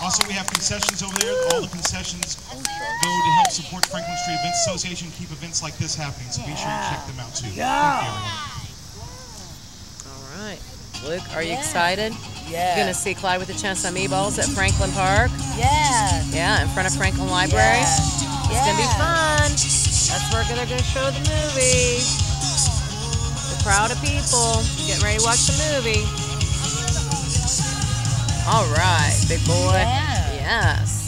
Also, we have concessions over there. All the concessions go to help support Franklin Street Events Association, keep events like this happening. So be sure you check them out too. Yeah. Thank you, everyone. All right. Luke, are you excited? Yeah. You're gonna see Cloudy with a chance on meatballs at Franklin Park. Yeah. Yeah, in front of Franklin Library. Yeah. It's gonna be fun. That's where they're gonna show the movie. The crowd of people getting ready to watch the movie. All right, big boy. Yeah. Yes.